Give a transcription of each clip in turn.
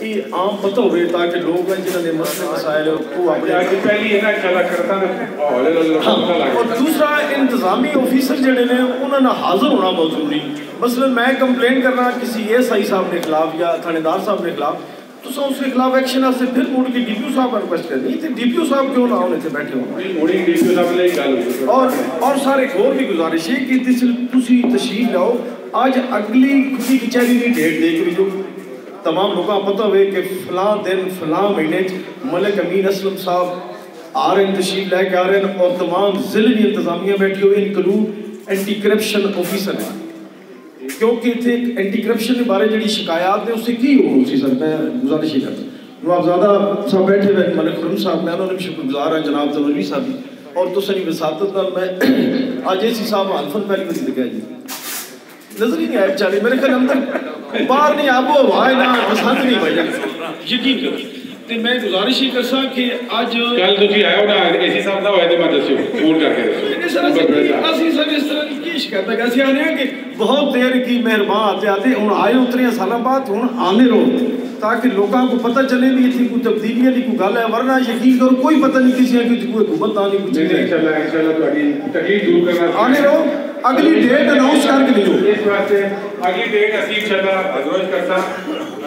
ਇਹ ਆਮ ਪਤਾ ਹੋਵੇ ਤਾਂ ਕਿ ਲੋਕ ਨੇ ਜਿਨ੍ਹਾਂ ਦੇ ਮਸਲੇ ਮਸਾਇਲ ਉਹ ਆਪਣੇ ਅੱਜ ਪਹਿਲੀ ਇਹਨਾਂ ਕਲਾ ਕਰਤਾ ਨੇ ਹੌਲੇ ਹੌਲੇ ਔਰ ਦੂਸਰਾ ਇੰਤਜ਼ਾਮੀ ਅਫੀਸਰ ਜਿਹੜੇ ਨੇ ਉਹਨਾਂ ਨਾਲ ਹਾਜ਼ਰ ਹੋਣਾ ਬਹੁਤ ਜ਼ਰੂਰੀ ਮਸਲਨ ਮੈਂ ਕੰਪਲੇਂਟ ਕਰਨਾ ਕਿਸੇ ਐਸਆਈ ਸਾਹਿਬ ਦੇ ਖਿਲਾਫ ਜਾਂ ਥਾਣੇਦਾਰ ਸਾਹਿਬ ਦੇ ਖਿਲਾਫ ਤੁਸੀਂ ਉਸਦੇ ਖਿਲਾਫ ਐਕਸ਼ਨ ਵਾਸਤੇ ਫਿਰ ਮੁੜ ਕੇ ਡੀਪੀਓ ਸਾਹਿਬ ਨੂੰ ਰਿਕੁਐਸਟ ਕਰਨੀ ਤੇ ਡੀਪੀਓ ਸਾਹਿਬ ਕਿਉਂ ਨਾ ਹੋਣੇ ਤੇ ਬੈਠੇ ਹੋ ਮੁੜੀ ਡੀਪੀਓ ਸਾਹਿਬ ਲਈ ਗੱਲ ਔਰ ਔਰ ਸਾਰੇ ਹੋਰ ਵੀ ਗੁਜ਼ਾਰਿਸ਼ ਹੈ ਕਿ ਤੁਸੀਂ ਤਸ਼ਰੀਫ ਲਾਓ आज अगली खुदी कचहरी की डेट देख हो। तमाम लोगों को पता हुए कि फलां दिन, फलां महीने मलिक अमीन असलम साहब आ रहे हैं तशरीफ़ लेके आ रहे हैं और तमाम ज़िले की इंतजामिया बैठी हुई इनकलूड एंटी करप्शन ऑफिसर है। क्योंकि इतने एंटी करप्शन के बारे जी शिकायत है उससे की हो सी सर मैं गुजारिश ही करता नवाबजादा साहब बैठे हुए मलिक खुरम साहब, मैं उन्होंने भी शुक्रगुजार हाँ जनाब तनवी साहब और तुसरी विसातत नाल मैं अज एसी साहब हल्फन पहली बार दिखा जी। नजर ही नहीं आया बेचारे मेरे ख्याल अंदर बाहर नहीं आबो हवा है ना पसंद नहीं भाई यकीन करो ਤੇ ਮੈਂ ਗੁਜ਼ਾਰਿਸ਼ ਹੀ ਕਰਸਾਂ ਕਿ ਅੱਜ ਕੱਲ ਤੁਸੀਂ ਆਇਓ ਨਾ ਏਸੀ ਸਾਹਿਬ ਦਾ ਹੋਇਆ ਤੇ ਮੈਂ ਦੱਸਿਓ ਫੋਨ ਕਰਕੇ ਇਹਨੇ ਸਰ ਦੱਸਿਓ ਅਸੀਂ ਅਸੀਂ ਸਰ ਇਸ ਤਰ੍ਹਾਂ ਦੀ ਕੀ ਸ਼ਿਕਾਇਤ ਹੈ ਅਸੀਂ ਆਨੇ ਕਿ ਬਹੁਤ ਦੇਰ ਕੀ ਮਿਹਰਬਾਨ ਆਤੇ ਆਤੇ ਹੁਣ ਆਏ ਉਤਰੀਆਂ ਸਾਲਾਂ ਬਾਅਦ ਹੁਣ ਆਨੇ ਰਹੋ ताकि लोगों को पता चले भी इतनी कोई तब्दीलियां नहीं कोई गल है वरना यकीन करो कोई पता नहीं किसी की कोई हुकूमत आनी कुछ ਨਹੀਂ नहीं ਇਨਸ਼ਾਅੱਲਾ ਇਨਸ਼ਾਅੱਲਾ ਤੁਹਾਡੀ ਤਕਲੀਫ ਦੂਰ ਕਰਨਾ आने रहो अगली डेट अनाउंस करके दियो ਇਸ ਵਾਸਤੇ ਅਗਲੀ ਡੇਟ ਅਸੀਂ ਇਨਸ਼ਾਅੱਲਾ ਅਗਰੋਜ ਕਰਤਾ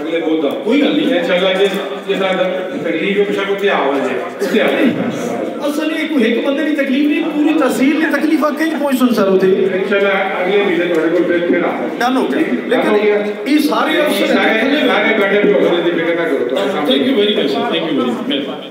ਅਗਲੇ ਬੋਦਾ कोई गल नहीं ਇਨਸ਼ਾਅੱਲਾ ਜਿਸ ਜਿਸ ਦਾ ਤਕਲੀਫ ਹੈ ਬਸ਼ਕ ਉੱਤੇ ਆਵਾਜ਼ ਹੈ ਉੱਤੇ ਆਵਾਜ਼ असल ये कोई एक बंदे की तकलीफ नहीं पूरी तहसील की तकलीफ कहीं पहुंच सुन सर होते ਇਨਸ਼ਾਅੱਲਾ ਅਗਲੇ ਮਹੀਨੇ ਤੁਹਾਡੇ ਕੋਲ ਫਿਰ ਫਿਰ ਆਵਾਂਗੇ डन हो गया लेकिन ये सारे अफसर ਸਾਰੇ ਸਾਰੇ ਬੈਠੇ ਹੋ ਗਏ ਦੀ ਫਿਕਰ ਨਾ ਕਰੋ ਤੁਹਾਡਾ ਕੰਮ thank you very much thank you very much